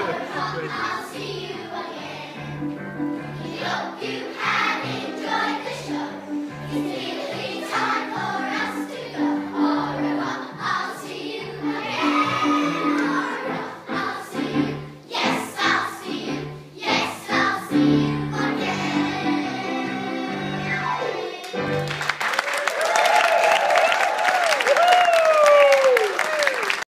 I'll see you again. Hope you have.